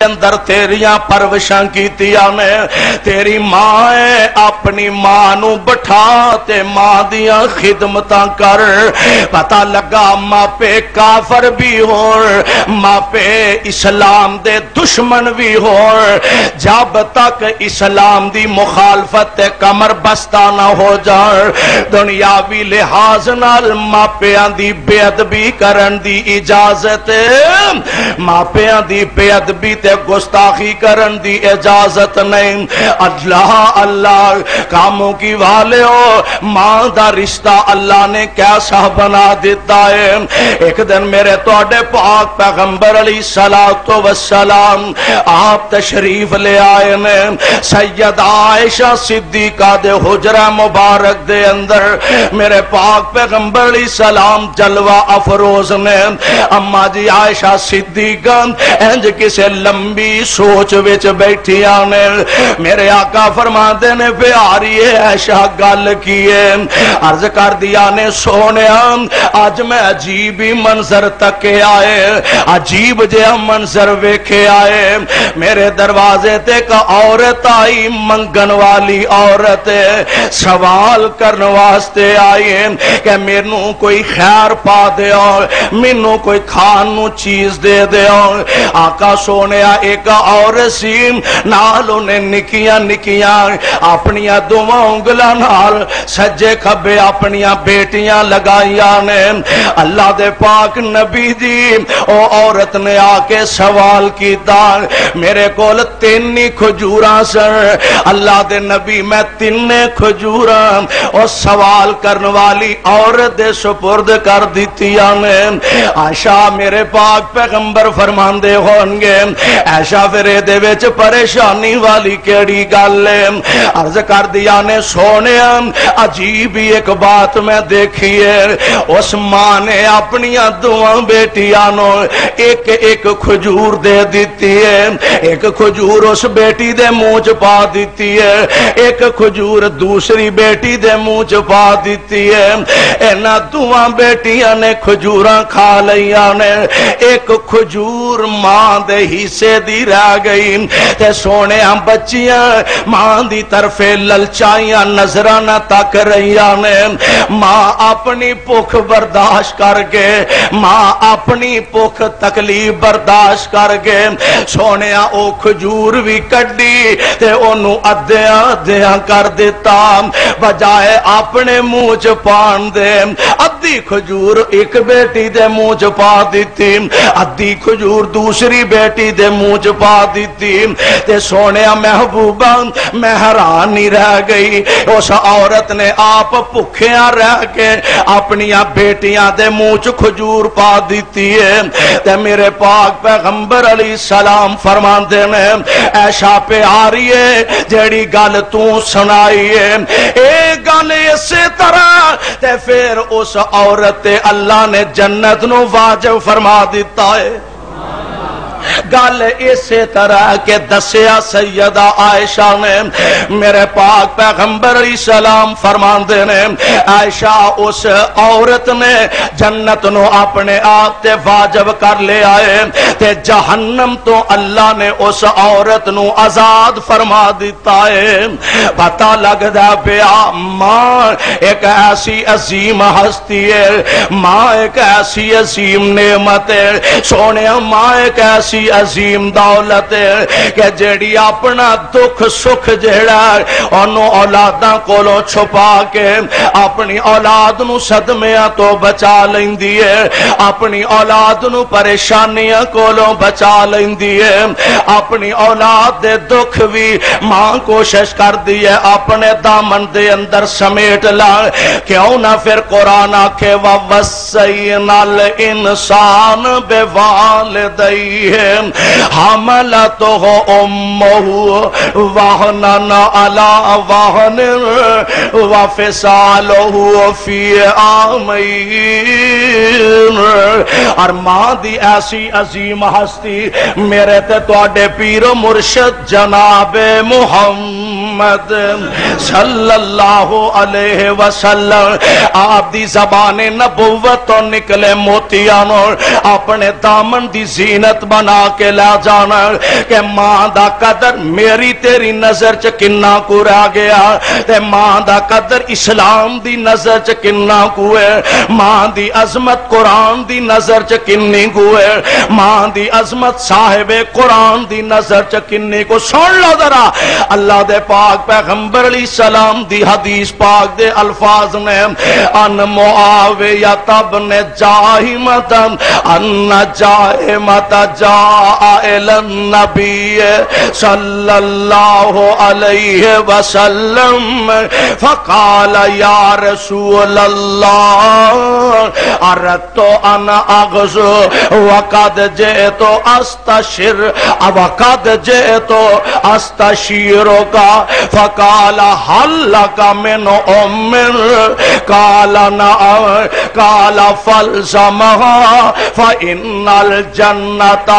अंदर तेरिया परवशा की ने तेरी माँ है अपनी माँ बठा ते माँ दिया खिदमत कर। पता लगा, मापे काफर भी हो मापे इस्लाम दे दुश्मन भी हो जब तक इस्लाम दी मुखालफत कमर बस्ता ना हो जाए दुनियावी लिहाज नाल मापिया दी बेअदबी करन दी इजाज़त, मापिया की बेअदबी ते गुस्ताखी करन दी इजाज़त नहीं अल्लाह अल्लाह, कामों की वाले हो, माँ का रिश्ता अल्लाह ने कैसा बना दिता? है एक दिन मेरे तोड़े पाक पैगंबर अली सलातो वसलाम आप तशरीफ़ ले आए ने। सैयद आयशा सिद्दीका दे हुजरा मुबारक दे अंदर मेरे पाक पैगंबर अली सलाम जलवा अफरोज ने। अम्मा जी आयशा सिद्दीका, इंज किसे लंबी सोच विच बैठिया ने। मेरे आका फरमाते ने, प्यारी ऐशा गल की अर्ज़ कर दिया ने सोने अज मैं अजीब ही मंजर तके आए, अजीब जहा मंजर वेखे आए। मेरे दरवाजे ते एक औरत आई, मंगन वाली औरत, सवाल करने वास्ते आई। कि मेनू कोई खैर पा दो मैनू कोई खान चीज़ दे दो आका सोने एक औरत सी, नाल उन्हें निकिया निकिया अपन दोवां उंगलों सज्जे खब्बे अपन बेटियाँ लगाइया ने। अल्लाह दे पाक नबी जी ओ औरत ने आके सवाल किया मेरे को तीन ही खजूर सन अल्लाह दे नबी, मैं तीन खजूर। और सवाल करने वाली औरत दे सुपुर्द कर दी ने। आशा, मेरे पाक पैगंबर फरमाते होंगे ऐसा फिर ए परेशानी वाली केड़ी गल अर्ज़ कर दिया ने सोने अजीब ही एक बात मैं देखी है। उस माँ ने अपन दुआ बेटिया एक एक खजूर दे दी है। एक खजूर उस बेटी दे मुँह च पा दी है। एक खजूर दूसरी बेटी दे मुँह च पा दी है। इन्हों दुआ बेटिया ने खजूर खा लिया ने। एक खजूर माँ दे हिस्से दी रह गई। ते सोने बच्चिया माँ की तरफे ललचाइया नज़र न तक रही ने। माँ अपनी भुख बर्दाश्त करके माँ अपनी भुख तकलीफ़ बर्दाश्त करके सोने ओ खजूर भी कड्डी ते ओनू अद्या अद्धिया कर दिता। बजाय अपने मुँह च पान दे। अद्धी खजूर एक बेटी दे मुँह च पा दी अद्धी खजूर दूसरी बेटी दे मुँह च पा दी ते सोने महबूबा मैं हैरान नहीं रह गई। उस औरत ने आप भुखिया रह के अपन बेटिया दे मुँह च खजूर पा दी है। ते मेरे पाक पैगंबर अली सलाम फरमाते ने ऐसा प्यारी है, जेड़ी गल तू सुनाई है। ए गल इस तरह, ते फिर उस औरत अल्लाह ने जन्नत नु वाजब फरमा दिता है। गल इस तरह के दसिया सैयदा आयशा ने मेरे पाक पैगंबर सलाम फरमाते ने, आयशा उस औरत ने जन्नत नो अपने आप ते वाजब कर ले आए ते जहन्नम तो अल्लाह ने उस औरत नु आज़ाद फरमा दिता है। पता लगता पिया माँ एक ऐसी अजीम हस्ती है, माँ एक ऐसी अजीम नेमत है सोने माँ एक ऐसी अजीम दौलत के जेड़ी अपना दुख सुख जेड़ा औलादा को छुपा के अपनी औलाद न सदमिया तो बचा लेंदी है। अपनी औलाद न परेशानियाँ को बचा लेंदी है। अपनी औलाद दे दुख भी माँ कोशिश कर दी है अपने दामन दे अंदर समेट ला। क्यों ना फिर कुरान आखे वसई नल इंसान बेवाल दई है। हमला तो हो उम्महु वाहनन अला वाहन वफिसाल फ़ी आमईन और माँ दी ऐसी अजीम हस्ती, मेरे ते तोड़े पीर मुर्शद जनाबे मुहम्मद सल्लल्लाहु अलैहि वसल्लम। आप दी जबान नबुवत तो निकले मोतिया अपने दामन दी जीनत बना बना के ला जाना कि माँ का कदर मेरी तेरी नज़र च को रह गया। ते माँ का कदर इस्लाम दी नज़र च को है। माँ दी अजमत कुरान दी नज़र च को है। माँ दी अजमत साहिबे कुरान दी नज़र च किन्नी को। सुन लो जरा, अल्लाह दे पाक पैगंबर अली सलाम दी हदीस पाक दे अल्फाज ने, अन मुआवे या तब ने जाही मतम अन जाए मत जा। नबी सल्लल्लाहु अलैहि फकाल जे तो अस्तशिर वकद जे अस्तशीरों का फकाला हल्ला का मिन उमिर काला ना काला फल समहा जन्नता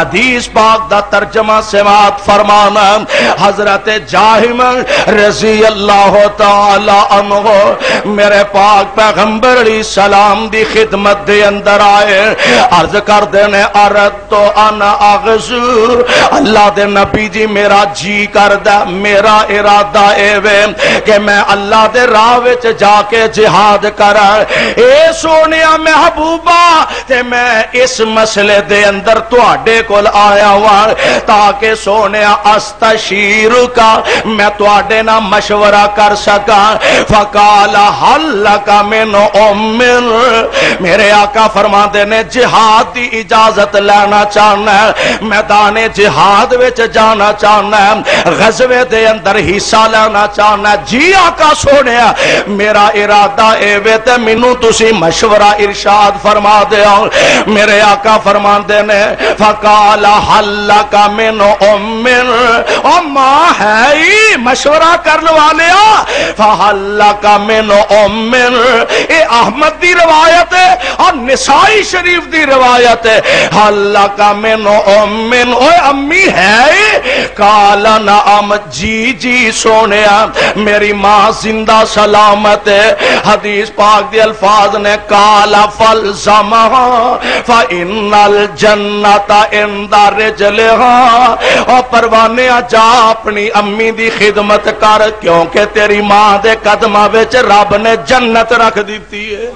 हदीस पाक दा तर्जमा सेवात फरमाना, हज़रत जाहिम रज़ी अल्लाह तहो मेरे पाक पैगंबर अली सलाम दी खिदमत दे अंदर आए। अर्ज़ कर देने अरत तो अन अगजूर, अल्लाह दे नबी जी मेरा जी करदा, मेरा इरादा एवे कि मैं अल्लाह दे राह जाके जिहाद करा। ए सोने महबूबा, ते मैं इस मसले दे अंदर तुहाडे कोल आया हुआ ताकि सोने अस्तशीर का, मैं थोड़े ना मशवरा कर सका। फकाला हल का मैनो ओमिर मेरे आका फरमाते ने, जिहाद की इजाज़त लेना चाहना है, मैदान जिहाद विच जाना चाहना है गजबे दे अंदर हिस्सा लेना चाहना जी आका सोने, मेरा इरादा एवे ते मैनू तुसी मशवरा इरशाद फरमा दे मेरे आका फरमाते ने, फकाल काला हल्ला का मिन उमिन ओ माँ है ही मशवरा करने वाले फहल्ला का मिन उमिन ये अहमद दी रवायत है और निसाई शरीफ दी रवायत है। हल्ला का मिन उमिन ओ अम्मी है काला नाम जी जी सोने मेरी माँ ज़िंदा सलामत है। हदीस पाक दे अल्फाज ने काला फल इन दारे चले हाँ। और परवाने जा अपनी अम्मी की खिदमत कर, क्योंकि तेरी माँ के कदम रब ने जन्नत रख दी है।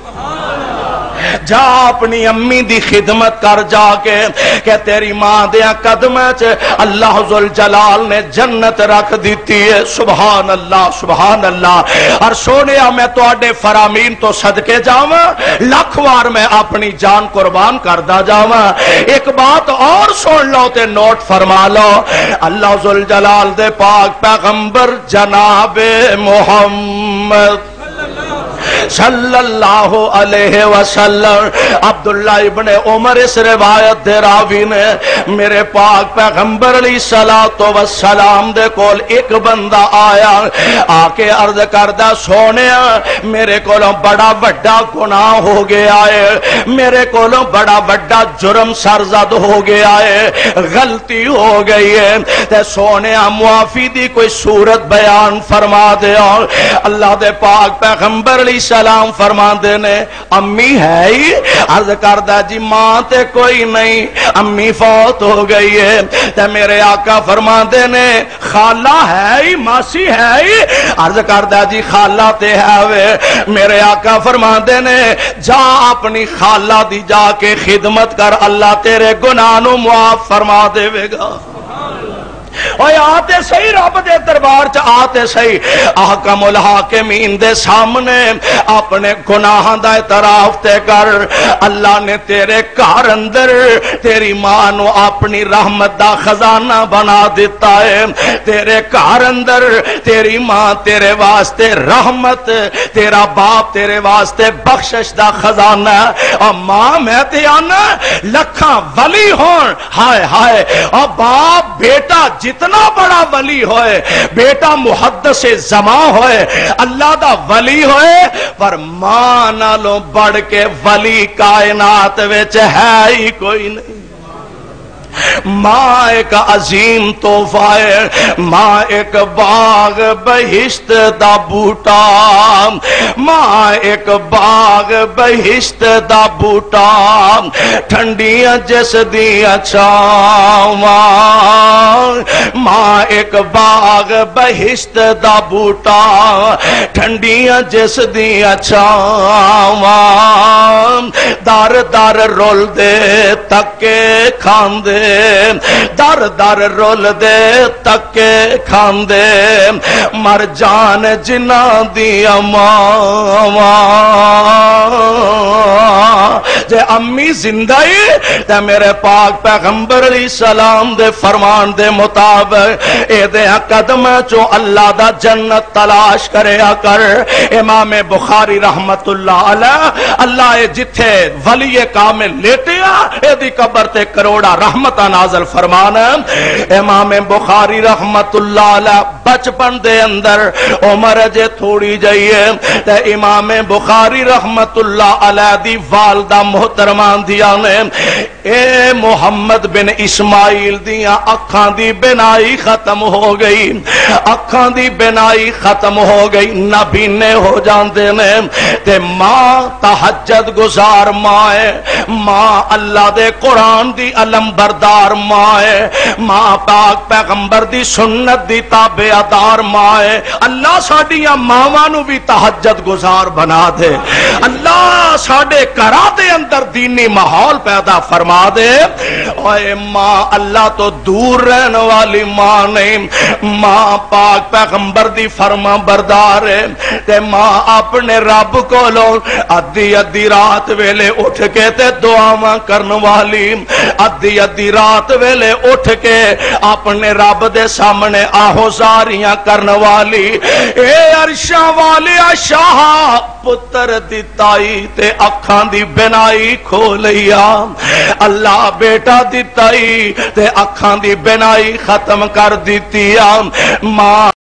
जा अपनी अम्मी की खिदमत कर जाके के तेरी माँ दिया कदम च अल्लाह जलाल ने जन्नत रख दी है। सुबहान अल्लाह सुबहान अल्लाह और सोने मैं थोड़े फरामीन तो सदके जावा, लख बार मैं अपनी जान कुर्बान करता जावा। एक बात और सुन लो ते नोट फरमा लो। अल्लाह जुल जलाल दे पाक पैगंबर जनाबे मोहम्मद। सल्लल्लाहु अलैहि वसल्लम। अब्दुल्ला इब्ने उमर इस रिवायत दे रावी ने, मेरे पाक पैगंबर अली सलातो व सलाम दे कोल एक बंदा आया, आके अर्ज़ करदा सोने मेरे कोलों बड़ा बड़ा गुनाह हो गया है। मेरे कोलों बड़ा बड़ा जुर्म सरजद हो गया है। गलती हो गई है। ते सोने मुआफी दी कोई सूरत बयान फरमा दे अल्लाह दे पाक पैगंबर अली सलाम फरमाते ने, अम्मी है ही? अर्ज़ करदा जी, माँ ते कोई नहीं, अम्मी फौत हो गई है। ते मेरे आका फरमाते ने, खाला है ही, मासी है ही? अर्ज़ करदा जी, खाला ते है वे। मेरे आका फरमाते ने, जा अपनी खाला दी जाके खिदमत कर, अल्लाह तेरे गुनाह नु मुआफ फरमा आते सही, रब के दरबार च आते सही। आहकमुल हाकिमीन दे सामने, अपने गुनाह का इतराफ ते कर। अल्लाह ने तेरे घर अंदर, तेरी माँ नु अपनी रहमत का खजाना बना दिता है। तेरे घर अंदर, तेरी माँ तेरे वास्ते रहमत, तेरा बाप तेरे वास्ते बख्शिश का खजाना। और माँ मैं ते आना लखा वली हो हाय हाय। और बाप, बेटा जितना बड़ा वली होए, बेटा मुहद से जमा होए, अल्लाह का वली होए पर माँ नालों बढ़ के वली कायनात है ही कोई नहीं। माँ एक अजीम तोहफा है। माँ एक बाग बहिश्त दा बूटा माँ एक बाग बहिश्त दा बूटा ठंडिया जिस दिया छावा। माँ एक बाग बहिश्त दा बूटा ठंडिया जिस दिया छावा। दर दर रोल दे तके खांदे दर दर रोल दे तके खांदे। मर जान जिना दिया मावा। जे अम्मी ज़िंदा ही ते मेरे पाक पैगंबर अली सलाम दे फरमान दे मुताबिक एदे कदम चो अल्लाह दा जन्नत तलाश करे कर। इमाम बुखारी अलैह अल्लाह जिथे वलीए कामिल लेटिया, एदी कबर ते करोड़ा रहमत नाजल फरमान। इमाम बुखारी रहमत बचपन दे अंदर उम्र जे थोड़ी जाइए ते इमाम बुखारी रहमत अलह दी वालदा मोहतरमान दिया ने। मोहम्मद बिन इस्माइल दिया अखा दी बिनाई खत्म हो गई। अखा दी बिनाई खत्म हो गई। नबीने हो जाते ने माँ तहजद गुजार माँ है। माँ अल्लाह दे कुरान दी अलम बरदार माँ है। माँ पाक पैगंबर दी सुन्नत दी ताबेदार माँ है। अल्लाह साडिया मावां भी तहजद गुजार बना दे। अल्लाह साडे घरा दे अंदर दीनी माहौल पैदा फरमा दे ओए माँ, अल्लाह तो दूर रहने वाली माँ नहीं। माँ पाक पैगंबर दी फरमा बरदार है। ते माँ अपने रब को अद्धी अद्धी रात वेले उठ के ते दुआवा करने वाली। अद्धी अद्धी रात वेले उठ के अपने रब दे सामने आहो सारियाँ करने वाली। ए अरशा वाले शाह पुत्र दी ताई ते अखा दी बिनाई खो लिया अल्लाह बेटा दी ही अखा दी बिनाई खत्म कर दी माँ